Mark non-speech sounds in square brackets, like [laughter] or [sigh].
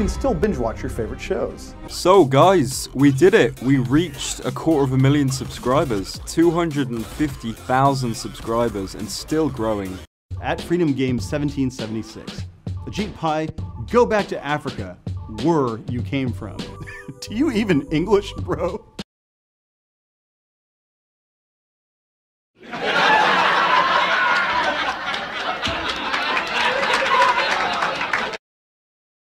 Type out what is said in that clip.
can still binge watch your favorite shows. So, guys, we did it. We reached a quarter of a million subscribers, 250,000 subscribers, and still growing. At Freedom Games 1776, Ajit Pai, go back to Africa, where you came from. [laughs] Do you even English, bro?